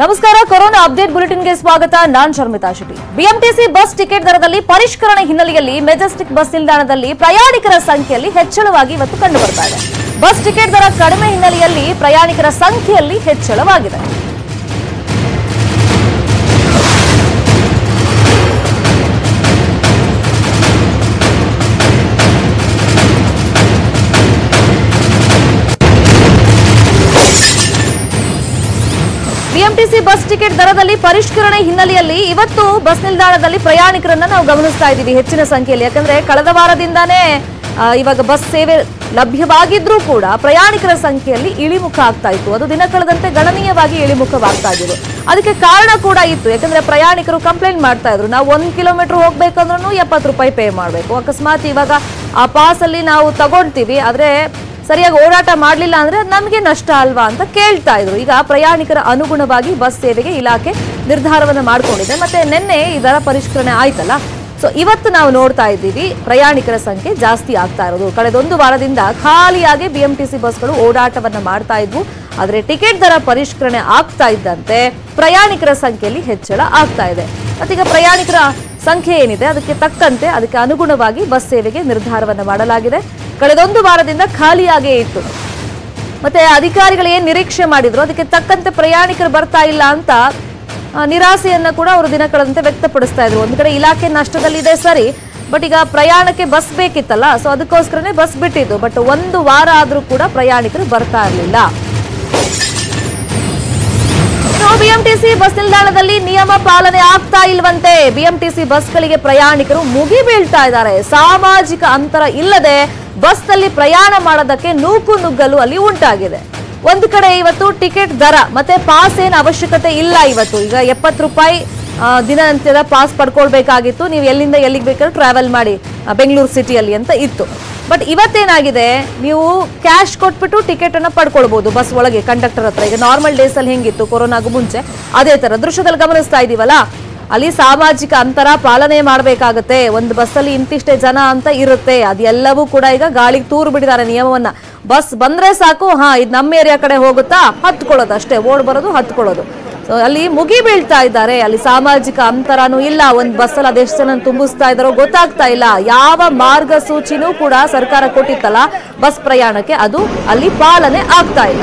ನಮಸ್ಕಾರ, corona update ಬುಲೆಟಿನ್ಗೆ ಸ್ವಾಗತ. ನಾನ್ Sharmita Shetty. BMTC bus ticket ದರದಲ್ಲಿ ಪರಿಷ್ಕರಣೆ ಹಿನ್ನೆಲೆಯಲ್ಲಿ ಮೆಜೆಸ್ಟಿಕ್ ಬಸ್ ನಿಲ್ದಾಣದಲ್ಲಿ ಪ್ರಯಾಣಿಕರ ಸಂಖ್ಯೆಯಲ್ಲಿ ಹೆಚ್ಚಳವಾಗಿ ಇವತ್ತು ಕಂಡು ಬರ್ತಾ ಇದೆ. ಬಸ್ ಟಿಕೆಟ್ ದರ ಕಡಿಮೆ ಹಿನ್ನೆಲೆಯಲ್ಲಿ ಪ್ರಯಾಣಿಕರ ಸಂಖ್ಯೆಯಲ್ಲಿ ಹೆಚ್ಚಳವಾಗಿದೆ. ಬಿಎಂಟಿಸಿ ಬಸ್ ಟಿಕೆಟ್ ದರದಲ್ಲಿ ಪರಿಷ್ಕರಣೆ ಹಿನ್ನೆಲೆಯಲ್ಲಿ ಇವತ್ತು ಬಸ್ ನಿಲ್ದಾಣದಲ್ಲಿ ಪ್ರಯಾಣಿಕರನ್ನ ನಾವು ಗಮನಿಸ್ತಾ ಇದ್ದೀವಿ ಹೆಚ್ಚಿನ ಸಂಖ್ಯೆಯಲ್ಲಿ. ಯಾಕಂದ್ರೆ ಕಳೆದ ವಾರದಿಂದಾನೇ ಇವಾಗ ಬಸ್ ಸೇವೆ ಲಭ್ಯವಾಗಿದ್ರೂ ಕೂಡ ಪ್ರಯಾಣಿಕರ ಸಂಖ್ಯೆಯಲ್ಲಿ ಇಳಿಮುಖ ಆಗ್ತಾ ಇತ್ತು. ಅದು ದಿನ ಕಳೆದಂತೆ ಗಣನೀಯವಾಗಿ ಇಳಿಮುಖವಾಗ್ತಾ ಇದ್ದು ಅದಕ್ಕೆ ಕಾರಣ ಕೂಡ ಇತ್ತು. ಯಾಕಂದ್ರೆ ಪ್ರಯಾಣಿಕರು ಕಂಪ್ಲೇಂಟ್ ಮಾಡ್ತಾ ಇದ್ರು. ನಾವು ಒಂದ್ ಕಿಲೋಮೀಟರ್ ಹೋಗ್ಬೇಕಂದ್ರೂ ಎಪ್ಪತ್ತು ರೂಪಾಯಿ ಪೇ ಮಾಡಬೇಕು. ಅಕಸ್ಮಾತ್ ಇವಾಗ ಆ ಪಾಸ್ ಅಲ್ಲಿ ನಾವು ತಗೊಳ್ತೀವಿ. ಆದ್ರೆ ಸರಿಯಾಗಿ ಓಡಾಟ ಮಾಡಲಿಲ್ಲ ಅಂದ್ರೆ ನಮಗೆ ನಷ್ಟ ಅಲ್ವಾ ಅಂತ ಕೇಳ್ತಾ ಇದ್ರು. ಈಗ ಪ್ರಯಾಣಿಕರ ಅನುಗುಣವಾಗಿ ಬಸ್ ಸೇವೆಗೆ ಇಲಾಖೆ ನಿರ್ಧಾರವನ್ನು ಮಾಡಿಕೊಂಡಿದೆ. ಮತ್ತೆ ನಿನ್ನೆ ಈ ಪರಿಷ್ಕರಣೆ ಆಯ್ತಲ್ಲ? ಸೊ ಇವತ್ತು ನಾವು ನೋಡ್ತಾ ಇದ್ದೀವಿ ಪ್ರಯಾಣಿಕರ ಸಂಖ್ಯೆ ಜಾಸ್ತಿ ಆಗ್ತಾ ಇರೋದು. ಕಳೆದೊಂದು ವಾರದಿಂದ ಖಾಲಿಯಾಗಿ ಬಿಎಂಟಿಸಿ ಬಸ್ಗಳು ಓಡಾಟವನ್ನ ಮಾಡ್ತಾ ಇದ್ವು. ಆದರೆ ಟಿಕೆಟ್ ದರ ಪರಿಷ್ಕರಣೆ ಆಗ್ತಾ ಇದ್ದಂತೆ ಪ್ರಯಾಣಿಕರ ಸಂಖ್ಯೆಯಲ್ಲಿ ಹೆಚ್ಚಳ ಆಗ್ತಾ ಇದೆ. ಮತ್ತೀಗ ಪ್ರಯಾಣಿಕರ ಸಂಖ್ಯೆ ಏನಿದೆ? ಅದಕ್ಕೆ ತಕ್ಕಂತೆ ಅದಕ್ಕೆ ಅನುಗುಣವಾಗಿ ಬಸ್ ಸೇವೆಗೆ ನಿರ್ಧಾರವನ್ನು ಮಾಡಲಾಗಿದೆ. ಕಳೆದೊಂದು ವಾರದಿಂದ ಖಾಲಿಯಾಗೇ ಇತ್ತು. ಮತ್ತೆ ಅಧಿಕಾರಿಗಳು ಏನ್ ನಿರೀಕ್ಷೆ ಮಾಡಿದ್ರು? ಅದಕ್ಕೆ ತಕ್ಕಂತೆ ಪ್ರಯಾಣಿಕರು ಬರ್ತಾ ಇಲ್ಲ ಅಂತ ನಿರಾಸೆಯನ್ನ ಕೂಡ ಅವರು ದಿನ ಕಳೆದಂತೆ ವ್ಯಕ್ತಪಡಿಸ್ತಾ ಇದ್ರು. ಒಂದ್ ಕಡೆ ಇಲಾಖೆ ನಷ್ಟದಲ್ಲಿದೆ, ಸರಿ. ಬಟ್ ಈಗ ಪ್ರಯಾಣಕ್ಕೆ ಬಸ್ ಬೇಕಿತ್ತಲ್ಲ, ಸೊ ಅದಕ್ಕೋಸ್ಕರನೇ ಬಸ್ ಬಿಟ್ಟಿದ್ದು. ಬಟ್ ಒಂದು ವಾರ ಆದ್ರೂ ಕೂಡ ಪ್ರಯಾಣಿಕರು ಬರ್ತಾ ಇರಲಿಲ್ಲ. ಬಿಎಂಟಿಸಿ ಬಸ್ ನಿಲ್ದಾಣದಲ್ಲಿ ನಿಯಮ ಪಾಲನೆ ಆಗ್ತಾ ಇಲ್ವಂತೆ. ಬಿಎಂಟಿಸಿ ಬಸ್ಗಳಿಗೆ ಪ್ರಯಾಣಿಕರು ಮುಗಿ ಬೀಳ್ತಾ ಇದ್ದಾರೆ. ಸಾಮಾಜಿಕ ಅಂತರ ಇಲ್ಲದೆ ಬಸ್ನಲ್ಲಿ ಪ್ರಯಾಣ ಮಾಡೋದಕ್ಕೆ ನೂಕು ನುಗ್ಗಲು ಅಲ್ಲಿ ಉಂಟಾಗಿದೆ. ಒಂದು ಕಡೆ ಇವತ್ತು ಟಿಕೆಟ್ ದರ, ಮತ್ತೆ ಪಾಸ್ ಏನು ಅವಶ್ಯಕತೆ ಇಲ್ಲ ಇವತ್ತು. ಈಗ ಎಪ್ಪತ್ತು ರೂಪಾಯಿ ದಿನನಿತ್ಯದ ಪಾಸ್ ಪಡ್ಕೊಳ್ಬೇಕಾಗಿತ್ತು. ನೀವು ಎಲ್ಲಿಂದ ಎಲ್ಲಿಗೆ ಬೇಕಾದ್ರೂ ಟ್ರಾವೆಲ್ ಮಾಡಿ ಬೆಂಗಳೂರು ಸಿಟಿಯಲ್ಲಿ ಅಂತ ಇತ್ತು. ಬಟ್ ಇವತ್ತೇನಾಗಿದೆ? ನೀವು ಕ್ಯಾಶ್ ಕೊಟ್ಬಿಟ್ಟು ಟಿಕೆಟನ್ನು ಪಡ್ಕೊಳ್ಬೋದು ಬಸ್ ಒಳಗೆ ಕಂಡಕ್ಟರ್ ಹತ್ರ. ಈಗ ನಾರ್ಮಲ್ ಡೇಸಲ್ಲಿ ಹೆಂಗಿತ್ತು? ಕೊರೋನಾಗೂ ಮುಂಚೆ. ಅದೇ ಥರ ದೃಶ್ಯದಲ್ಲಿ ಗಮನಿಸ್ತಾ ಇದೀವಲ್ಲ? ಅಲ್ಲಿ ಸಾಮಾಜಿಕ ಅಂತರ ಪಾಲನೆ ಮಾಡಬೇಕಾಗತ್ತೆ. ಒಂದು ಬಸ್ಸಲ್ಲಿ ಇಂತಿಷ್ಟೇ ಜನ ಅಂತ ಇರುತ್ತೆ. ಅದೆಲ್ಲವೂ ಕೂಡ ಈಗ ಗಾಳಿಗೆ ತೂರು ಬಿಟ್ಟಿದ್ದಾರೆ ನಿಯಮವನ್ನ. ಬಸ್ ಬಂದ್ರೆ ಸಾಕು, ಹಾ, ಇದು ನಮ್ಮ ಏರಿಯಾ ಕಡೆ ಹೋಗುತ್ತಾ? ಹತ್ಕೊಳ್ಳೋದು ಅಷ್ಟೇ. ಓಡ್ ಬರೋದು, ಹತ್ಕೊಳ್ಳೋದು. ಸೊ ಅಲ್ಲಿ ಮುಗಿ ಬೀಳ್ತಾ ಇದ್ದಾರೆ. ಅಲ್ಲಿ ಸಾಮಾಜಿಕ ಅಂತರನೂ ಇಲ್ಲ. ಒಂದು ಬಸ್ಸಲ್ಲಿ ಅದೆಷ್ಟು ಜನ ತುಂಬಿಸ್ತಾ ಇದ್ದಾರೋ ಗೊತ್ತಾಗ್ತಾ ಇಲ್ಲ. ಯಾವ ಮಾರ್ಗಸೂಚಿನೂ ಕೂಡ ಸರ್ಕಾರ ಕೊಟ್ಟಿತ್ತಲ್ಲ, ಬಸ್ ಪ್ರಯಾಣಕ್ಕೆ ಅದು ಅಲ್ಲಿ ಪಾಲನೆ ಆಗ್ತಾ ಇಲ್ಲ.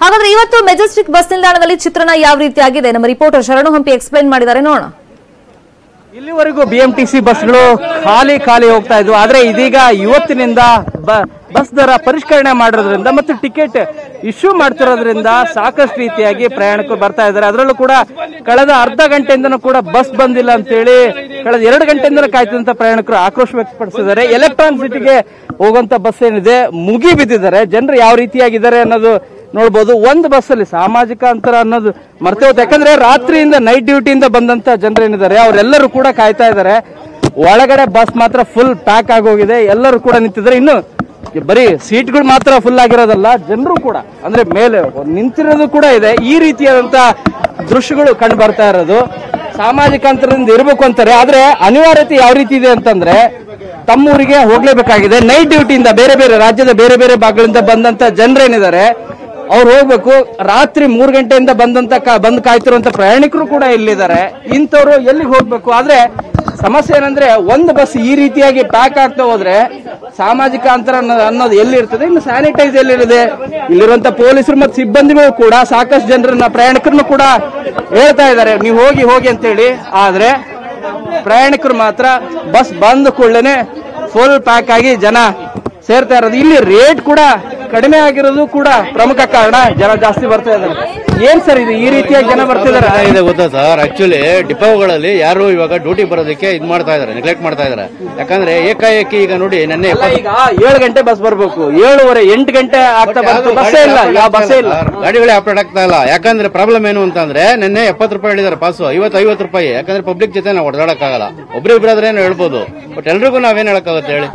ಹಾಗಾದ್ರೆ ಇವತ್ತು ಮೆಜೆಸ್ಟಿಕ್ ಬಸ್ ನಿಲ್ದಾಣದಲ್ಲಿ ಚಿತ್ರಣ ಯಾವ ರೀತಿ ಆಗಿದೆ ನಮ್ಮ ರಿಪೋರ್ಟರ್ ಶರಣು ಹಂಪಿ ಎಕ್ಸ್ಪ್ಲೈನ್ ಮಾಡಿದ್ದಾರೆ, ನೋಡೋಣ. ಇಲ್ಲಿವರೆಗೂ ಬಿಎಂಟಿಸಿ ಬಸ್ಗಳು ಖಾಲಿ ಖಾಲಿ ಹೋಗ್ತಾ ಇದ್ವು. ಆದ್ರೆ ಇದೀಗ ಇವತ್ತಿನಿಂದ ಬ- ಬಸ್ ದರ ಪರಿಷ್ಕರಣೆ ಮಾಡಿರೋದ್ರಿಂದ ಮತ್ತು ಟಿಕೆಟ್ ಇಶ್ಯೂ ಮಾಡ್ತಿರೋದ್ರಿಂದ ಸಾಕಷ್ಟು ರೀತಿಯಾಗಿ ಪ್ರಯಾಣಿಕರು ಬರ್ತಾ ಇದ್ದಾರೆ. ಅದರಲ್ಲೂ ಕೂಡ ಕಳೆದ ಅರ್ಧ ಗಂಟೆಯಿಂದನೂ ಕೂಡ ಬಸ್ ಬಂದಿಲ್ಲ ಅಂತೇಳಿ ಕಳೆದ ಎರಡು ಗಂಟೆಯಿಂದ ಕಾಯ್ತಿದ್ದಂತ ಪ್ರಯಾಣಿಕರು ಆಕ್ರೋಶ ವ್ಯಕ್ತಪಡಿಸಿದ್ದಾರೆ. ಎಲೆಕ್ಟ್ರಾನಿಕ್ ಸಿಟಿಗೆ ಹೋಗುವಂತ ಬಸ್ ಏನಿದೆ ಮುಗಿ ಬಿದ್ದಿದ್ದಾರೆ ಜನರು ಯಾವ ರೀತಿಯಾಗಿದ್ದಾರೆ ಅನ್ನೋದು ನೋಡ್ಬೋದು. ಒಂದು ಬಸ್ಸಲ್ಲಿ ಸಾಮಾಜಿಕ ಅಂತರ ಅನ್ನೋದು ಮರ್ತೆ ಹೋಗುತ್ತೆ ಯಾಕಂದ್ರೆ ರಾತ್ರಿಯಿಂದ ನೈಟ್ ಡ್ಯೂಟಿಯಿಂದ ಬಂದಂತ ಜನರು ಏನಿದ್ದಾರೆ, ಅವರೆಲ್ಲರೂ ಕೂಡ ಕಾಯ್ತಾ ಇದ್ದಾರೆ. ಒಳಗಡೆ ಬಸ್ ಮಾತ್ರ ಫುಲ್ ಪ್ಯಾಕ್ ಆಗೋಗಿದೆ ಎಲ್ಲರೂ ಕೂಡ ನಿಂತಿದ್ದಾರೆ. ಇನ್ನು ಬರೀ ಸೀಟ್ಗಳು ಮಾತ್ರ ಫುಲ್ ಆಗಿರೋದಲ್ಲ, ಜನರು ಕೂಡ, ಅಂದ್ರೆ ಮೇಲೆ ನಿಂತಿರೋದು ಕೂಡ ಇದೆ. ಈ ರೀತಿಯಾದಂತ ದೃಶ್ಯಗಳು ಕಂಡು ಬರ್ತಾ ಇರೋದು. ಸಾಮಾಜಿಕ ಅಂತರದಿಂದ ಇರಬೇಕು ಅಂತಾರೆ. ಆದ್ರೆ ಅನಿವಾರ್ಯತೆ ಯಾವ ರೀತಿ ಇದೆ ಅಂತಂದ್ರೆ ತಮ್ಮೂರಿಗೆ ಹೋಗ್ಲೇಬೇಕಾಗಿದೆ. ನೈಟ್ ಡ್ಯೂಟಿಯಿಂದ ಬೇರೆ ಬೇರೆ ರಾಜ್ಯದ ಬೇರೆ ಬೇರೆ ಭಾಗಗಳಿಂದ ಬಂದಂತ ಜನರೇನಿದ್ದಾರೆ ಅವ್ರು ಹೋಗ್ಬೇಕು. ರಾತ್ರಿ ಮೂರು ಗಂಟೆಯಿಂದ ಬಂದಂತ ಬಂದ್ ಕಾಯ್ತಿರುವಂತ ಪ್ರಯಾಣಿಕರು ಕೂಡ ಇಲ್ಲಿದ್ದಾರೆ. ಇಂಥವ್ರು ಎಲ್ಲಿಗೆ ಹೋಗ್ಬೇಕು? ಆದ್ರೆ ಸಮಸ್ಯೆ ಏನಂದ್ರೆ ಒಂದು ಬಸ್ ಈ ರೀತಿಯಾಗಿ ಪ್ಯಾಕ್ ಆಗ್ತಾ ಹೋದ್ರೆ ಸಾಮಾಜಿಕ ಅಂತರ ಅನ್ನೋದು ಅನ್ನೋದು ಎಲ್ಲಿರ್ತದೆ? ಇನ್ನು ಸ್ಯಾನಿಟೈಸ್ ಎಲ್ಲಿರುತ್ತೆ? ಇಲ್ಲಿರುವಂತ ಪೊಲೀಸರು ಮತ್ತು ಸಿಬ್ಬಂದಿಗಳು ಕೂಡ, ಸಾಕಷ್ಟು ಜನರನ್ನ, ಪ್ರಯಾಣಿಕರನ್ನು ಕೂಡ ಹೇಳ್ತಾ ಇದ್ದಾರೆ. ನೀವು ಹೋಗಿ ಹೋಗಿ ಅಂತೇಳಿ. ಆದ್ರೆ ಪ್ರಯಾಣಿಕರು ಮಾತ್ರ ಬಸ್ ಬಂದ ಕೂಡಲೇ ಫುಲ್ ಪ್ಯಾಕ್ ಆಗಿ ಜನ ಸೇರ್ತಾ ಇರೋದು. ಇಲ್ಲಿ ರೇಟ್ ಕೂಡ ಕಡಿಮೆ ಆಗಿರೋದು ಕೂಡ ಪ್ರಮುಖ ಕಾರಣ. ಜನ ಜಾಸ್ತಿ ಬರ್ತಾ ಇದ್ದಾರೆ. ಏನ್ ಸರ್ ಇದು? ಈ ರೀತಿಯಾಗಿ ಜನ ಬರ್ತಿದ್ದಾರೆ ಇದೆ ಗೊತ್ತಾ ಸರ್? ಆಕ್ಚುಲಿ ಡಿಪೋಗಳಲ್ಲಿ ಯಾರು ಇವಾಗ ಡ್ಯೂಟಿ ಬರೋದಕ್ಕೆ ಇದು ಮಾಡ್ತಾ ಇದಾರೆ ನೆಗ್ಲೆಕ್ಟ್ ಮಾಡ್ತಾ ಇದಾರೆ ಯಾಕಂದ್ರೆ ಏಕಾಏಕಿ ಈಗ ನೋಡಿ ನೆನ್ನೆ ಈಗ ಏಳು ಗಂಟೆ ಬಸ್ ಬರ್ಬೇಕು. ಏಳುವರೆ ಎಂಟು ಗಂಟೆ ಆಗ್ತಾ ಬಂತು. ಬಸ್ಸೇ ಇಲ್ಲ ಯಾವ ಬಸ್ಸೇ ಇಲ್ಲ ಗಾಡಿಗಳೇ ಆಪರೇಟ್ ಆಗ್ತಾ ಇಲ್ಲ. ಯಾಕಂದ್ರೆ ಪ್ರಾಬ್ಲಮ್ ಏನು ಅಂತಂದ್ರೆ ನೆನ್ನೆ ಎಪ್ಪತ್ತು ರೂಪಾಯಿ ಹೇಳಿದಾರೆ ಪಾಸು ಐವತ್ತು ಐವತ್ತು ರೂಪಾಯಿ. ಯಾಕಂದ್ರೆ ಪಬ್ಲಿಕ್ ಜೊತೆ ನಾವು ಹೊಡೆದಾಡಕ್ಕಾಗಲ್ಲ ಒಬ್ರಿಬ್ರಾದ್ರೆ ಏನು ಹೇಳ್ಬೋದು? ಬಟ್ ಎಲ್ರಿಗೂ ನಾವೇನ್ ಹೇಳಕ್ಕಾಗುತ್ತೆ ಹೇಳಿ?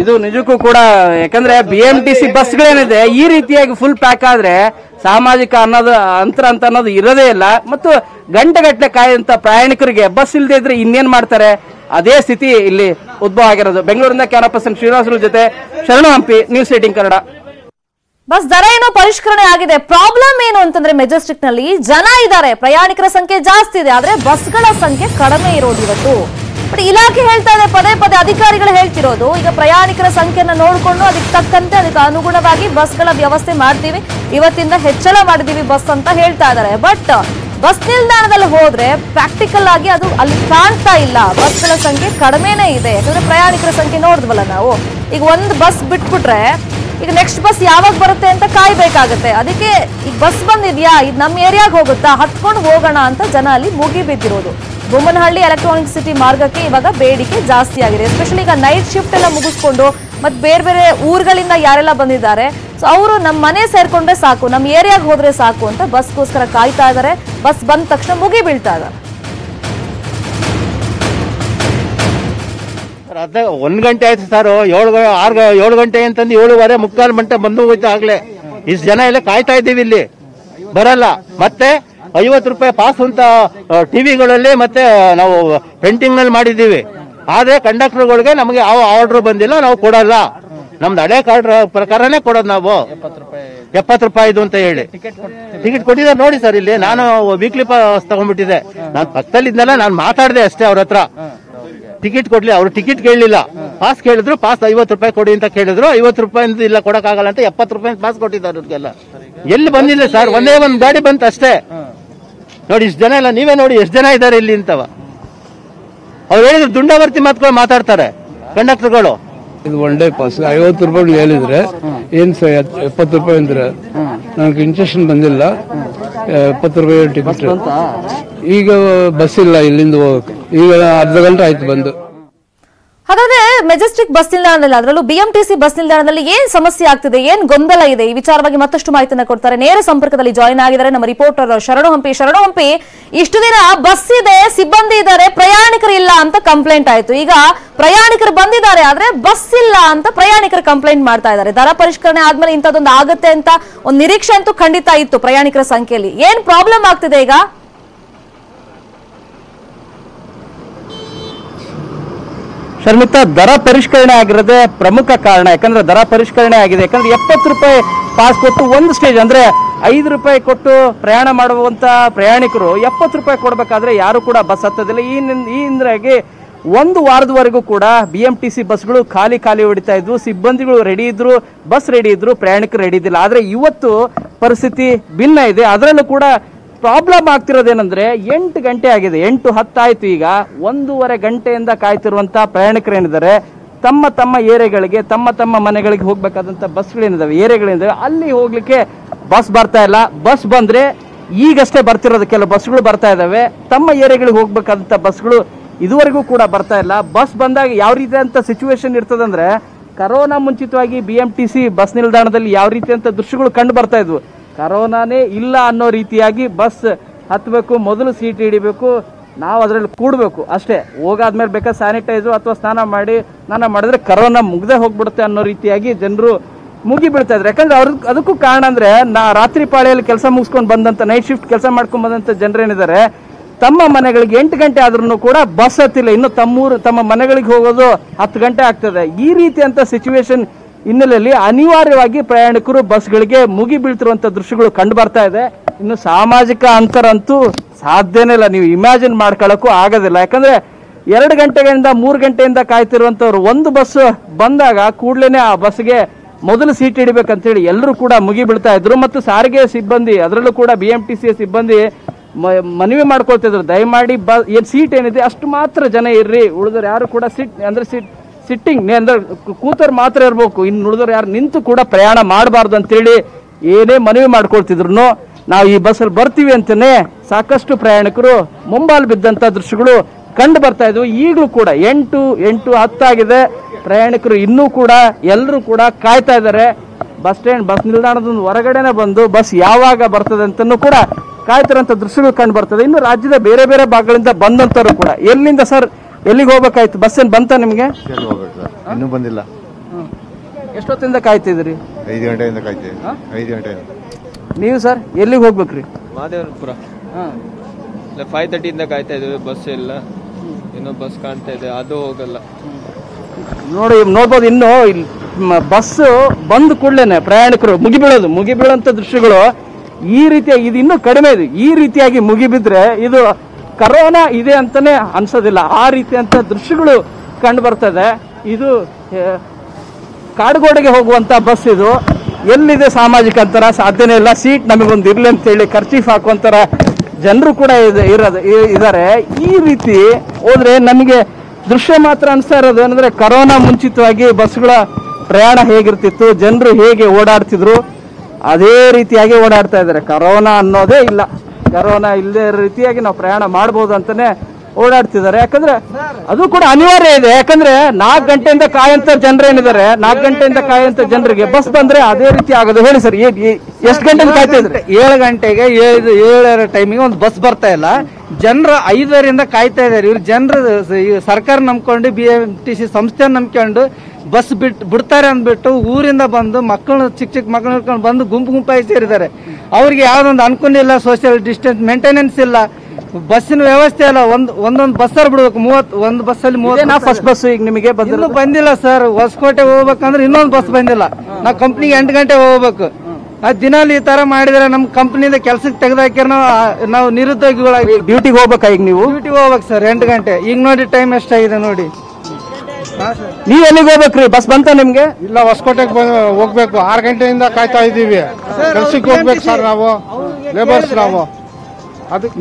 ಇದು ನಿಜಕ್ಕೂ ಕೂಡ, ಯಾಕಂದ್ರೆ ಬಿ ಎಂ ಟಿ ಸಿ ಬಸ್ಗಳೇನಿದೆ, ಈ ರೀತಿಯಾಗಿ ಫುಲ್ ಪ್ಯಾಕ್ ಆದ್ರೆ ಸಾಮಾಜಿಕ ಅನ್ನೋದು, ಅಂತರ ಅಂತ ಅನ್ನೋದು ಇರೋದೇ ಇಲ್ಲ. ಮತ್ತು ಗಂಟೆಗಟ್ಟಲೆ ಕಾಯಂತ ಪ್ರಯಾಣಿಕರಿಗೆ ಬಸ್ ಇಲ್ಲದೆ ಇದ್ರೆ ಇನ್ನೇನ್ ಮಾಡ್ತಾರೆ? ಅದೇ ಸ್ಥಿತಿ ಇಲ್ಲಿ ಉದ್ಭವ ಆಗಿರೋದು. ಬೆಂಗಳೂರಿಂದ ಕ್ಯಾಮರಾ ಪರ್ಸನ್ ಶ್ರೀನಿವಾಸರ ಜೊತೆ Sharanu Hampi news eighteen Kannada bus ದರ ಏನೋ ಪರಿಷ್ಕರಣೆ ಆಗಿದೆ? ಪ್ರಾಬ್ಲಮ್ ಏನು ಅಂತಂದ್ರೆ ಮೆಜೆಸ್ಟಿಕ್ನಲ್ಲಿ ಜನ ಇದ್ದಾರೆ. ಪ್ರಯಾಣಿಕರ ಸಂಖ್ಯೆ ಜಾಸ್ತಿ ಇದೆ, ಆದ್ರೆ ಬಸ್ಗಳ ಸಂಖ್ಯೆ ಕಡಿಮೆ ಇರೋದು ಇವತ್ತು. ಬಟ್ ಇಲಾಖೆ ಹೇಳ್ತಾ ಇದೆ, ಪದೇ ಪದೇ ಅಧಿಕಾರಿಗಳು ಹೇಳ್ತಿರೋದು, ಈಗ ಪ್ರಯಾಣಿಕರ ಸಂಖ್ಯೆನ ನೋಡಿಕೊಂಡು ಅದಕ್ಕೆ ತಕ್ಕಂತೆ ಅದಕ್ಕೆ ಅನುಗುಣವಾಗಿ ಬಸ್ಗಳ ವ್ಯವಸ್ಥೆ ಮಾಡ್ತೀವಿ. ಇವತ್ತಿಂದ ಹೆಚ್ಚಳ ಮಾಡಿದೀವಿ ಬಸ್ ಅಂತ ಹೇಳ್ತಾ ಇದ್ದಾರೆ. ಬಟ್ ಬಸ್ ನಿಲ್ದಾಣದಲ್ಲಿ ಹೋದ್ರೆ ಪ್ರಾಕ್ಟಿಕಲ್ ಆಗಿ ಅದು ಅಲ್ಲಿ ಕಾಣ್ತಾ ಇಲ್ಲ. ಬಸ್ಗಳ ಸಂಖ್ಯೆ ಕಡಿಮೆನೇ ಇದೆ. ಯಾಕಂದ್ರೆ ಪ್ರಯಾಣಿಕರ ಸಂಖ್ಯೆ ನೋಡಿದ್ವಲ್ಲ ನಾವು. ಈಗ ಒಂದು ಬಸ್ ಬಿಟ್ಬಿಟ್ರೆ ಈಗ ನೆಕ್ಸ್ಟ್ ಬಸ್ ಯಾವಾಗ ಬರುತ್ತೆ ಅಂತ ಕಾಯ್ಬೇಕಾಗತ್ತೆ. ಅದಕ್ಕೆ ಈಗ ಬಸ್ ಬಂದಿದ್ಯಾ? ಇದು ನಮ್ಮ ಏರಿಯಾಗ ಹೋಗುತ್ತಾ? ಹತ್ಕೊಂಡು ಹೋಗೋಣ ಅಂತ ಜನ ಅಲ್ಲಿ ಮುಗಿ ಬಿದ್ದಿರೋದು ಬೊಮ್ಮನಹಳ್ಳಿ ಎಲೆಕ್ಟ್ರಾನಿಕ್ ಸಿಟಿ ಮಾರ್ಗಕ್ಕೆ ಇವಾಗ ಬೇಡಿಕೆ ಜಾಸ್ತಿ ಆಗಿದೆ. ಎಸ್ಪೆಷಲಿ ಈಗ ನೈಟ್ ಶಿಫ್ಟ್ ಎಲ್ಲ ಮುಗಿಸ್ಕೊಂಡು ಮತ್ತೆ ಬೇರೆ ಬೇರೆ ಊರುಗಳಿಂದ ಯಾರೆಲ್ಲ ಬಂದಿದ್ದಾರೆ ಸೊ ಅವರು ನಮ್ಮ ಮನೆ ಸೇರ್ಕೊಂಡ್ರೆ ಸಾಕು ನಮ್ಮ ಏರಿಯಾಗೆ ಹೋದ್ರೆ ಸಾಕು ಅಂತ ಬಸ್ಗೋಸ್ಕರ ಕಾಯ್ತಾ ಇದ್ದಾರೆ ಬಸ್ ಬಂದ ತಕ್ಷಣ ಮುಗಿ ಬೀಳ್ತಾ ಇದ್ದಾರೆ ಅದೇ ಒಂದ್ ಗಂಟೆ ಆಯ್ತು ಸರ್, ಏಳು ಆರು ಏಳು ಗಂಟೆ ಅಂತಂದು ಏಳುವರೆ, ಮುಕ್ಕಾಲು ಗಂಟೆ ಬಂದು ಹೋಯ್ತು ಆಗ್ಲೇ. ಇಷ್ಟು ಜನ ಎಲ್ಲ ಕಾಯ್ತಾ ಇದ್ದೀವಿ ಇಲ್ಲಿ. ಬರಲ್ಲ. ಮತ್ತೆ ಐವತ್ತು ರೂಪಾಯಿ ಪಾಸ್ ಅಂತ ಟಿವಿಗಳಲ್ಲಿ ಮತ್ತೆ ನಾವು ಪೇಂಟಿಂಗ್ನಲ್ಲಿ ಮಾಡಿದ್ದೀವಿ. ಆದ್ರೆ ಕಂಡಕ್ಟರ್ಗಳಿಗೆ ನಮಗೆ ಯಾವ ಆರ್ಡರ್ ಬಂದಿಲ್ಲ, ನಾವು ಕೊಡಲ್ಲ. ನಮ್ದು ಹಳೆ ಕಾರ್ಡ್ ಪ್ರಕಾರನೇ ಕೊಡೋದು ನಾವು. ಎಪ್ಪತ್ತು ರೂಪಾಯಿದು ಅಂತ ಹೇಳಿ. ಟಿಕೆಟ್ ಕೊಟ್ಟಿದ್ದಾರೆ ನೋಡಿ ಸರ್ ಇಲ್ಲಿ. ನಾನು ವೀಕ್ಲಿ ಪಾಸ್ ತಗೊಂಡ್ಬಿಟ್ಟಿದ್ದೆ. ನಾನು ಪಕ್ಕದಲ್ಲಿದ್ದಲ್ಲ ನಾನು ಮಾತಾಡಿದೆ ಅಷ್ಟೇ ಅವ್ರ ಹತ್ರ. ಟಿಕೆಟ್ ಕೊಡ್ಲಿ, ಅವ್ರು ಟಿಕೆಟ್ ಕೇಳಲಿಲ್ಲ ಪಾಸ್ ಕೇಳಿದ್ರು ಪಾಸ್ ಐವತ್ತು ರೂಪಾಯಿ ಕೊಡಿ ಅಂತ ಕೇಳಿದ್ರು. ಐವತ್ತು ರೂಪಾಯಿ ಇಲ್ಲ, ಕೊಡಕ್ಕಾಗಲ್ಲ ಅಂತ ಎಪ್ಪತ್ತು ರೂಪಾಯಿ ಪಾಸ್ ಕೊಟ್ಟಿದ್ದಾರೆ ಎಲ್ಲಿ ಬಂದಿಲ್ಲ ಸರ್? ಒಂದೇ ಒಂದು ಗಾಡಿ ಬಂತು ಅಷ್ಟೇ. ನೋಡಿ ಇಷ್ಟು ಜನ ಇಲ್ಲ ನೀವೇ ನೋಡಿ ಎಷ್ಟು ಜನ ಇದ್ದಾರೆ ಇಲ್ಲಿ ಅಂತವ. ಅವ್ರು ಹೇಳಿದ್ರು ದುಂಡಾವರ್ತಿ ಮಾತುಗಳು ಮಾತಾಡ್ತಾರೆ ಕಂಡಕ್ಟರ್ಗಳು. ಇದು ಒನ್ ಡೇ ಪಾಸ್ ಐವತ್ತು ರೂಪಾಯಿ ಹೇಳಿದ್ರೆ ಏನ್ ಸರ್ ಎಪ್ಪತ್ತು ರೂಪಾಯಿ ಅಂದ್ರೆ ನನಗೆ ಇಂಜೆಕ್ಷನ್ ಬಂದಿಲ್ಲ ಎಪ್ಪತ್ತು ರೂಪಾಯಿ ಟಿಕೆಟ್ ಈಗ ಬಸ್ ಇಲ್ಲ ಇಲ್ಲಿಂದ ಹೋಗಕ್ಕೆ. ಈಗ ಅರ್ಧ ಗಂಟೆ ಆಯ್ತು ಬಂದು. ಹಾಗಾದ್ರೆ ಮೆಜೆಸ್ಟಿಕ್ ಬಸ್ ನಿಲ್ದಾಣದಲ್ಲಿ, ಅದರಲ್ಲೂ ಬಿಎಂಟಿಸಿ ಬಸ್ ನಿಲ್ದಾಣದಲ್ಲಿ ಏನ್ ಸಮಸ್ಯೆ ಆಗ್ತಿದೆ, ಏನ್ ಗೊಂದಲ ಇದೆ? ಈ ವಿಚಾರವಾಗಿ ಮತ್ತಷ್ಟು ಮಾಹಿತಿಯನ್ನು ಕೊಡ್ತಾರೆ. ನೇರ ಸಂಪರ್ಕದಲ್ಲಿ ಜಾಯಿನ್ ಆಗಿದ್ದಾರೆ ನಮ್ಮ ರಿಪೋರ್ಟರ್ ಶರಣು ಹಂಪಿ. ಶರಣು ಹಂಪಿ, ಇಷ್ಟು ದಿನ ಬಸ್ ಇದೆ, ಸಿಬ್ಬಂದಿ ಇದ್ದಾರೆ, ಪ್ರಯಾಣಿಕರು ಇಲ್ಲ ಅಂತ ಕಂಪ್ಲೇಂಟ್ ಆಯ್ತು. ಈಗ ಪ್ರಯಾಣಿಕರು ಬಂದಿದ್ದಾರೆ, ಆದ್ರೆ ಬಸ್ ಇಲ್ಲ ಅಂತ ಪ್ರಯಾಣಿಕರು ಕಂಪ್ಲೇಂಟ್ ಮಾಡ್ತಾ ಇದ್ದಾರೆ. ದರ ಪರಿಷ್ಕರಣೆ ಆದ್ಮೇಲೆ ಇಂಥದ್ದೊಂದು ಆಗುತ್ತೆ ಅಂತ ಒಂದು ನಿರೀಕ್ಷೆ ಅಂತೂ ಖಂಡಿತ ಇತ್ತು ಪ್ರಯಾಣಿಕರ ಸಂಖ್ಯೆಯಲ್ಲಿ. ಏನ್ ಪ್ರಾಬ್ಲಮ್ ಆಗ್ತಿದೆ ಈಗ? ಶರ್ಮಿತಾ, ದರ ಪರಿಷ್ಕರಣೆ ಆಗಿರೋದೇ ಪ್ರಮುಖ ಕಾರಣ. ಯಾಕಂದ್ರೆ ದರ ಪರಿಷ್ಕರಣೆ ಆಗಿದೆ. ಯಾಕಂದ್ರೆ ಎಪ್ಪತ್ತು ರೂಪಾಯಿ ಪಾಸ್ ಕೊಟ್ಟು ಒಂದು ಸ್ಟೇಜ್ ಅಂದ್ರೆ ಐದು ರೂಪಾಯಿ ಕೊಟ್ಟು ಪ್ರಯಾಣ ಮಾಡುವಂತ ಪ್ರಯಾಣಿಕರು ಎಪ್ಪತ್ತು ರೂಪಾಯಿ ಕೊಡಬೇಕಾದ್ರೆ ಯಾರು ಕೂಡ ಬಸ್ ಹತ್ತೋದಿಲ್ಲ. ಈ ಈ ಹಿಂದಾಗಿ ಒಂದು ವಾರದವರೆಗೂ ಕೂಡ ಬಿ ಎಂ ಟಿ ಸಿ ಬಸ್ಗಳು ಖಾಲಿ ಖಾಲಿ ಹೊಡಿತಾ ಇದ್ವು. ಸಿಬ್ಬಂದಿಗಳು ರೆಡಿ ಇದ್ರು, ಬಸ್ ರೆಡಿ ಇದ್ರು, ಪ್ರಯಾಣಿಕರು ರೆಡಿ ಇದ್ದಿಲ್ಲ. ಆದ್ರೆ ಇವತ್ತು ಪರಿಸ್ಥಿತಿ ಭಿನ್ನ ಇದೆ. ಅದರಲ್ಲೂ ಕೂಡ ಪ್ರಾಬ್ಲಮ್ ಆಗ್ತಿರೋದೇನಂದ್ರೆ ಎಂಟು ಗಂಟೆ ಆಗಿದೆ, ಎಂಟು ಹತ್ತಾಯಿತು ಈಗ. ಒಂದೂವರೆ ಗಂಟೆಯಿಂದ ಕಾಯ್ತಿರುವಂತ ಪ್ರಯಾಣಿಕರು ಏನಿದ್ದಾರೆ, ತಮ್ಮ ತಮ್ಮ ಏರಿಯಾಗಳಿಗೆ, ತಮ್ಮ ತಮ್ಮ ಮನೆಗಳಿಗೆ ಹೋಗ್ಬೇಕಾದಂತ ಬಸ್ಗಳೇನಿದಾವೆ ಏರಿಯಾಗಳೇನಿದ್ದಾವೆ ಅಲ್ಲಿ ಹೋಗ್ಲಿಕ್ಕೆ ಬಸ್ ಬರ್ತಾ ಇಲ್ಲ. ಬಸ್ ಬಂದ್ರೆ ಈಗಷ್ಟೇ ಬರ್ತಿರೋದು ಕೆಲವು ಬಸ್ಗಳು ಬರ್ತಾ ಇದ್ದಾವೆ ತಮ್ಮ ಏರಿಯಾಗಳಿಗೆ ಹೋಗ್ಬೇಕಾದಂತ ಬಸ್ಗಳು ಇದುವರೆಗೂ ಕೂಡ ಬರ್ತಾ ಇಲ್ಲ. ಬಸ್ ಬಂದಾಗ ಯಾವ ರೀತಿ ಅಂತ ಸಿಚುವೇಶನ್ ಇರ್ತದಂದ್ರೆ ಕರೋನಾ ಮುಂಚಿತವಾಗಿ B M T C bus ನಿಲ್ದಾಣದಲ್ಲಿ ಯಾವ ರೀತಿಯಂತ ದೃಶ್ಯಗಳು ಕಂಡು ಬರ್ತಾ ಇದ್ವು. ಕರೋನಾನೇ ಇಲ್ಲ ಅನ್ನೋ ರೀತಿಯಾಗಿ ಬಸ್ ಹತ್ತಬೇಕು ಮೊದಲು ಸೀಟ್ ಹಿಡಿಬೇಕು, ನಾವು ಅದರಲ್ಲಿ ಕೂಡಬೇಕು ಅಷ್ಟೇ. ಹೋಗಾದ್ಮೇಲೆ ಬೇಕಾದ್ರೆ ಸ್ಯಾನಿಟೈಸು ಅಥವಾ ಸ್ನಾನ ಮಾಡಿ, ಸ್ನಾನ ಮಾಡಿದ್ರೆ ಕರೋನಾ ಮುಗ್ದೇ ಹೋಗ್ಬಿಡುತ್ತೆ ಅನ್ನೋ ರೀತಿಯಾಗಿ ಜನರು ಮುಗಿ ಬೀಳ್ತಾ ಇದ್ರು ಯಾಕಂದ್ರೆ ಅವ್ರ ಅದಕ್ಕೂ ಕಾರಣ ಅಂದ್ರೆ, ನಾ ರಾತ್ರಿ ಪಾಳಿಯಲ್ಲಿ ಕೆಲಸ ಮುಗಿಸ್ಕೊಂಡು ಬಂದಂತ ನೈಟ್ ಶಿಫ್ಟ್ ಕೆಲಸ ಮಾಡ್ಕೊಂಡು ಬಂದಂತ ಜನರೇನಿದ್ದಾರೆ. ತಮ್ಮ ಮನೆಗಳಿಗೆ ಎಂಟು ಗಂಟೆ ಆದ್ರೂ ಕೂಡ ಬಸ್ ಹತ್ತಿಲ್ಲ. ಇನ್ನು ತಮ್ಮೂರು, ತಮ್ಮ ಮನೆಗಳಿಗೆ ಹೋಗೋದು ಹತ್ತು ಗಂಟೆ ಆಗ್ತದೆ. ಈ ರೀತಿಯಂತ ಸಿಚುವೇಶನ್ ಹಿನ್ನೆಲೆಯಲ್ಲಿ ಅನಿವಾರ್ಯವಾಗಿ ಪ್ರಯಾಣಿಕರು ಬಸ್ಗಳಿಗೆ ಮುಗಿ ಬೀಳ್ತಿರುವಂಥ ದೃಶ್ಯಗಳು ಕಂಡು ಬರ್ತಾ ಇದೆ. ಇನ್ನು ಸಾಮಾಜಿಕ ಅಂತರ ಅಂತೂ ಸಾಧ್ಯನೇ ಇಲ್ಲ. ನೀವು ಇಮ್ಯಾಜಿನ್ ಮಾಡ್ಕೊಳ್ಳೋಕ್ಕೂ ಆಗೋದಿಲ್ಲ ಯಾಕಂದ್ರೆ ಎರಡು ಗಂಟೆಗಳಿಂದ ಮೂರು ಗಂಟೆಯಿಂದ ಕಾಯ್ತಿರುವಂತವ್ರು ಒಂದು ಬಸ್ ಬಂದಾಗ ಕೂಡ್ಲೇನೆ ಆ ಬಸ್ಗೆ ಮೊದಲು ಸೀಟ್ ಹಿಡಿಬೇಕಂತೇಳಿ ಎಲ್ಲರೂ ಕೂಡ ಮುಗಿ ಬೀಳ್ತಾ ಇದ್ರು. ಮತ್ತು ಸಾರಿಗೆ ಸಿಬ್ಬಂದಿ, ಅದರಲ್ಲೂ ಕೂಡ ಬಿ ಎಂ ಟಿ ಸಿ ಸಿಬ್ಬಂದಿ ಮನವಿ ಮಾಡ್ಕೊಳ್ತಿದ್ರು ದಯಮಾಡಿ ಬ, ಏನು ಸೀಟ್ ಏನಿದೆ ಅಷ್ಟು ಮಾತ್ರ ಜನ ಇರ್ರಿ. ಉಳಿದ್ರೆ ಯಾರು ಕೂಡ ಸೀಟ್, ಅಂದ್ರೆ ಸಿಟ್ ಸಿಟ್ಟಿಂಗ್ ಅಂದ್ರೆ ಕೂತರ್ ಮಾತ್ರ ಇರ್ಬೇಕು. ಇನ್ನು ನುಡಿದ್ರೆ ಯಾರು ನಿಂತು ಕೂಡ ಪ್ರಯಾಣ ಮಾಡಬಾರ್ದು ಅಂತೇಳಿ ಏನೇ ಮನವಿ ಮಾಡ್ಕೊಳ್ತಿದ್ರು ನಾವು ಈ ಬಸ್ಸಲ್ಲಿ ಬರ್ತೀವಿ ಅಂತಲೇ ಸಾಕಷ್ಟು ಪ್ರಯಾಣಿಕರು ಮುಂಬಾಲ್ ಬಿದ್ದಂತ ದೃಶ್ಯಗಳು ಕಂಡು ಬರ್ತಾ ಇದ್ವು. ಈಗಲೂ ಕೂಡ ಎಂಟು ಎಂಟು ಹತ್ತಾಗಿದೆ. ಪ್ರಯಾಣಿಕರು ಇನ್ನೂ ಕೂಡ ಎಲ್ಲರೂ ಕೂಡ ಕಾಯ್ತಾ ಇದ್ದಾರೆ. ಬಸ್ ಸ್ಟ್ಯಾಂಡ್, ಬಸ್ ನಿಲ್ದಾಣದ ಹೊರಗಡೆನೆ ಬಂದು ಬಸ್ ಯಾವಾಗ ಬರ್ತದೆ ಅಂತಲೂ ಕೂಡ ಕಾಯ್ತಿರೋಂಥ ದೃಶ್ಯಗಳು ಕಂಡು ಬರ್ತದೆ. ಇನ್ನು ರಾಜ್ಯದ ಬೇರೆ ಬೇರೆ ಭಾಗಗಳಿಂದ ಬಂದಂಥವ್ರು ಕೂಡ. ಎಲ್ಲಿಂದ ಸರ್ ಎಲ್ಲಿಗೆ ಹೋಗ್ಬೇಕಾಯ್ತು? ಬಸ್ ಏನ್ ಬಂತ ನಿಮ್ಗೆ? ಎಲ್ಲಿ ಹೋಗ್ಬೇಕು ಸರ್? ಇನ್ನೂ ಬಂದಿಲ್ಲ. ಎಷ್ಟೊತ್ತಿಂದ ಕಾಯ್ತಿದ್ರಿ ಐದು ಗಂಟೆಯಿಂದ ಕಾಯ್ತೀವಿ. ಐದು ಗಂಟೆಯಿಂದ. ನೀವು ಸರ್ ಎಲ್ಲಿಗೆ ಹೋಗ್ಬೇಕ್ರಿ? ಮಹಾದೇವನಪುರ ಫೈವ್ ತರ್ಟಿಯಿಂದ ಕಾಯ್ತಾ ಇದ್ದೀವಿ ಬಸ್ ಇಲ್ಲ. ಇನ್ನೂ ಬಸ್ ಕಾಣ್ತಾ ಇದೆ ಅದು ಹೋಗಲ್ಲ. ನೋಡಿ ನೋಡ್ಬೋದು ಇನ್ನು ಇಲ್ಲಿ ಬಸ್ ಬಂದ ಕೂಡ್ಲೇನೆ ಪ್ರಯಾಣಿಕರು ಮುಗಿಬೀಳೋದು. ಮುಗಿಬೀಳಂತ ದೃಶ್ಯಗಳು ಈ ರೀತಿಯಾಗಿ ಇದು ಇನ್ನೂ ಕಡಿಮೆ ಇದೆ. ಈ ರೀತಿಯಾಗಿ ಮುಗಿಬಿದ್ರೆ ಇದು ಕರೋನಾ ಇದೆ ಅಂತಾನೆ ಅನ್ಸೋದಿಲ್ಲ. ಆ ರೀತಿಯಂಥ ದೃಶ್ಯಗಳು ಕಂಡು ಬರ್ತದೆ. ಇದು ಕಾಡುಗೋಡೆಗೆ ಹೋಗುವಂತ ಬಸ್ ಇದು. ಎಲ್ಲಿದೆ ಸಾಮಾಜಿಕ ಅಂತರ? ಸಾಧ್ಯನೇ ಇಲ್ಲ. ಸೀಟ್ ನಮಗೊಂದು ಇರಲಿ ಅಂತ ಹೇಳಿ ಖರ್ಚೀಫ್ ಹಾಕುವಂತರ ಜನರು ಕೂಡ ಇದೆ, ಇರೋದು ಇದ್ದಾರೆ ಈ ರೀತಿ ಹೋದರೆ ನಮಗೆ ದೃಶ್ಯ ಮಾತ್ರ ಅನಿಸ್ತಾ ಇರೋದು ಏನಂದರೆ ಕರೋನಾ ಮುಂಚಿತವಾಗಿ ಬಸ್ಗಳ ಪ್ರಯಾಣ ಹೇಗಿರ್ತಿತ್ತು, ಜನರು ಹೇಗೆ ಓಡಾಡ್ತಿದ್ರು, ಅದೇ ರೀತಿಯಾಗಿ ಓಡಾಡ್ತಾ ಇದ್ದಾರೆ. ಕರೋನಾ ಅನ್ನೋದೇ ಇಲ್ಲ. ಕರೋನಾ ಇಲ್ಲದೆ ರೀತಿಯಾಗಿ ನಾವು ಪ್ರಯಾಣ ಮಾಡ್ಬೋದು ಅಂತಾನೆ ಓಡಾಡ್ತಿದ್ದಾರೆ. ಯಾಕಂದ್ರೆ ಅದು ಕೂಡ ಅನಿವಾರ್ಯ ಇದೆ. ಯಾಕಂದ್ರೆ ನಾಲ್ಕು ಗಂಟೆಯಿಂದ ಕಾಯಂತ ಜನರೇನಿದ್ದಾರೆ ನಾಲ್ಕು ಗಂಟೆಯಿಂದ ಕಾಯಂತ ಜನರಿಗೆ ಬಸ್ ಬಂದ್ರೆ ಅದೇ ರೀತಿ ಆಗೋದು. ಹೇಳಿ ಸರ್ ಎಷ್ಟು ಗಂಟೆಯಿಂದ ಕಾಯ್ತಾ ಇದ್ರೆ? ಏಳು ಗಂಟೆಗೆ ಏಳು ಏಳರ ಟೈಮಿಗೆ ಒಂದು ಬಸ್ ಬರ್ತಾ ಇಲ್ಲ. ಜನರು ಐದರಿಂದ ಕಾಯ್ತಾ ಇದ್ದಾರೆ. ಇವ್ರು ಜನರು ಸರ್ಕಾರ ನಂಬ್ಕೊಂಡು ಬಿ ಎಂ ಟಿ ಸಿ ಸಂಸ್ಥೆ ನಂಬ್ಕೊಂಡು ಬಸ್ ಬಿಟ್ಟು ಬಿಡ್ತಾರೆ ಅಂದ್ಬಿಟ್ಟು ಊರಿಂದ ಬಂದು ಮಕ್ಕಳು ಚಿಕ್ಕ ಚಿಕ್ಕ ಮಕ್ಕಳು ಹಿಡ್ಕೊಂಡು ಬಂದು ಗುಂಪು ಗುಂಪಾಗಿ ಸೇರಿದ್ದಾರೆ. ಅವ್ರಿಗೆ ಯಾವ್ದೊಂದು ಅನುಕೂಲ ಇಲ್ಲ ಸೋಷಿಯಲ್ ಡಿಸ್ಟೆನ್ಸ್ ಮೇಂಟೆನೆನ್ಸ್ ಇಲ್ಲ. ಬಸ್ಸಿನ ವ್ಯವಸ್ಥೆ ಅಲ್ಲ ಒಂದು ಒಂದೊಂದು ಬಸ್ಸಲ್ಲಿ ಬಿಡ್ಬೇಕು ಮೂವತ್ತು ಒಂದು ಬಸ್ಸಲ್ಲಿ ಮೂವತ್ತು ಫಸ್ಟ್ ಬಸ್ ಈಗ ನಿಮಗೆ ಬಂದಿಲ್ಲ ಇನ್ನೂ ಬಂದಿಲ್ಲ ಸರ್ ಹೊಸಕೋಟೆ ಹೋಗ್ಬೇಕಂದ್ರೆ ಇನ್ನೊಂದು ಬಸ್ ಬಂದಿಲ್ಲ. ನಾವು ಕಂಪ್ನಿಗೆ ಎಂಟು ಗಂಟೆ ಹೋಗ್ಬೇಕು. ಆ ದಿನಾಲಿ ಈ ತರ ಮಾಡಿದ್ರೆ ನಮ್ಮ ಕಂಪ್ನಿಯಿಂದ ಕೆಲ್ಸಕ್ಕೆ ತೆಗೆದಾಕಿರ ನಾವು ನಾವು ನಿರುದ್ಯೋಗಿಗಳಾಗಿ ಡ್ಯೂಟಿಗೆ ಹೋಗ್ಬೇಕಾ ಈಗ ನೀವು? ಡ್ಯೂಟಿಗೆ ಹೋಗ್ಬೇಕು ಸರ್ ಎಂಟು ಗಂಟೆ. ಈಗ ನೋಡಿ ಟೈಮ್ ಎಷ್ಟಾಗಿದೆ ನೋಡಿ. ನೀವ್ ಎಲ್ಲಿಗೆ ಹೋಗ್ಬೇಕ್ರಿ? ಬಸ್ ಬಂತ ನಿಮ್ಗೆ? ಇಲ್ಲ ಹೊಸಕೋಟೆಗೆ ಹೋಗ್ಬೇಕು. ಆರು ಗಂಟೆಯಿಂದ ಕಾಯ್ತಾ ಇದ್ದೀವಿ. ಕೆಲ್ಸಕ್ಕೆ ಹೋಗ್ಬೇಕು ಸರ್ ನಾವು. ಲೇಬರ್ಸ್ ನಾವು.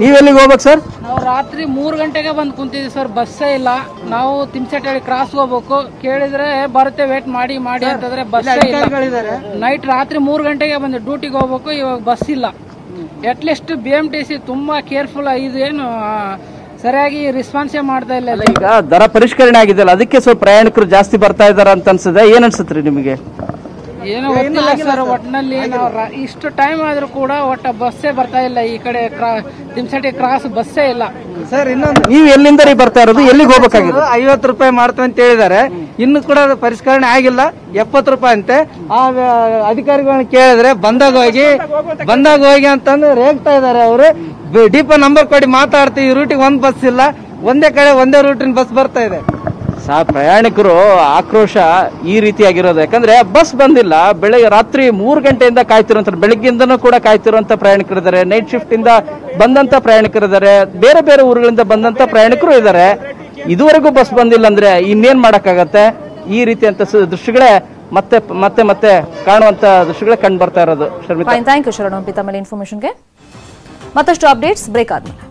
ನೀವ್ ಎಲ್ಲಿಗೆ ಹೋಗ್ಬೇಕು ಸರ್? ನಾವು ರಾತ್ರಿ ಮೂರು ಗಂಟೆಗೆ ಬಂದು ಕುಂತಿದ್ವಿ ಸರ್ ಬಸ್ಸೇ ಇಲ್ಲ. ನಾವು ತಿಮ್ಸೆಟ್ಟಳ್ಳಿ ಕ್ರಾಸ್ ಹೋಗ್ಬೇಕು. ಕೇಳಿದ್ರೆ ಬರುತ್ತೆ ವೇಟ್ ಮಾಡಿ ಮಾಡಿ ಅಂತಂದ್ರೆ ಬಸ್ ಇಲ್ಲ ನೈಟ್ ರಾತ್ರಿ ಮೂರು ಗಂಟೆಗೆ ಬಂದು ಡ್ಯೂಟಿಗೆ ಹೋಗ್ಬೇಕು ಇವಾಗ ಬಸ್ ಇಲ್ಲ. At least B M T C ತುಂಬಾ ಕೇರ್ಫುಲ್ ಇದು ಏನು ಸರಿಯಾಗಿ ರೆಸ್ಪಾನ್ಸೇ ಮಾಡ್ತಾ ಇಲ್ಲ ಈಗ ದರ ಪರಿಷ್ಕರಣೆ ಆಗಿದೆಯಲ್ಲ, ಅದಕ್ಕೆ ಸ್ವಲ್ಪ ಪ್ರಯಾಣಿಕರು ಜಾಸ್ತಿ ಬರ್ತಾ ಇದ್ದಾರೆ ಅಂತ ಅನ್ಸುತ್ತೆ. ಏನ್ ಅನ್ಸುತ್ತೆ ನಿಮಗೆ? ಏನೋ ಗೊತ್ತಿಲ್ಲ ಸರ್ ಒಟ್ಟಿನಲ್ಲಿ ನಾವು ಇಷ್ಟು ಟೈಮ್ ಆದ್ರೂ ಕೂಡ ಒಟ್ಟ ಬಸ್ಸೇ ಬರ್ತಾ ಇಲ್ಲ. ಈ ಕಡೆ ಕ್ರಾ ತಿಮ್ಸೆಟ್ಟಿ ಕ್ರಾಸ್ ಬಸ್ಸೇ ಇಲ್ಲ. ಸರ್ ಇನ್ನೊಂದು. ನೀವ್ ಎಲ್ಲಿಂದ ರೀ ಬರ್ತಾ ಇರೋದು? ಎಲ್ಲಿಗೆ ಹೋಗ್ಬೇಕಾಗಿದೆ ಐವತ್ತು ರೂಪಾಯಿ ಮಾಡ್ತೀವಿ ಅಂತ ಹೇಳಿದ್ದಾರೆ. ಇನ್ನು ಕೂಡ ಅದು ಪರಿಷ್ಕರಣೆ ಆಗಿಲ್ಲ. ಎಪ್ಪತ್ತು ರೂಪಾಯಿ ಅಂತೆ. ಆ ಅಧಿಕಾರಿಗಳನ್ನ ಕೇಳಿದ್ರೆ ಬಂದಾಗ ಹೋಗಿ ಬಂದಾಗ ಹೋಗಿ ಅಂತಂದು ರೇಗ್ತಾ ಇದ್ದಾರೆ ಅವರು. ಡಿಪೋ ನಂಬರ್ ಕೊಡಿ ಮಾತಾಡ್ತೀವಿ. ಈ ರೂಟಿಗೆ ಒಂದು ಬಸ್ ಇಲ್ಲ. ಒಂದೇ ಕಡೆ ಒಂದೇ ರೂಟಿನ ಬಸ್ ಬರ್ತಾ ಇದೆ. ಸಾ ಪ್ರಯಾಣಿಕರು ಆಕ್ರೋಶ ಈ ರೀತಿಯಾಗಿರೋದು. ಯಾಕಂದ್ರೆ ಬಸ್ ಬಂದಿಲ್ಲ, ಬೆಳಗ್ಗೆ ರಾತ್ರಿ ಮೂರು ಗಂಟೆಯಿಂದ ಕಾಯ್ತಿರುವಂತ ಬೆಳಗ್ಗೆಯಿಂದನೂ ಕೂಡ ಕಾಯ್ತಿರುವಂತ ಪ್ರಯಾಣಿಕರಿದ್ದಾರೆ ನೈಟ್ ಶಿಫ್ಟ್ ಇಂದ ಬಂದಂತ ಪ್ರಯಾಣಿಕರಿದ್ದಾರೆ ಬೇರೆ ಬೇರೆ ಊರುಗಳಿಂದ ಬಂದಂತ ಪ್ರಯಾಣಿಕರು ಇದ್ದಾರೆ. ಇದುವರೆಗೂ ಬಸ್ ಬಂದಿಲ್ಲ ಅಂದ್ರೆ ಇನ್ನೇನ್ ಮಾಡಕ್ಕಾಗತ್ತೆ? ಈ ರೀತಿಯಂತ ದೃಶ್ಯಗಳೇ ಮತ್ತೆ ಮತ್ತೆ ಮತ್ತೆ ಕಾಣುವಂತ ದೃಶ್ಯಗಳೇ ಕಂಡು ಬರ್ತಾ ಇರೋದು. Sharmita. Thank you Sharan information ಇನ್ಫಾರ್ಮೇಶನ್ಗೆ ಮತ್ತಷ್ಟು ಅಪ್ಡೇಟ್ಸ್ ಬ್ರೇಕ್ ಆದ್ಮೇಲೆ.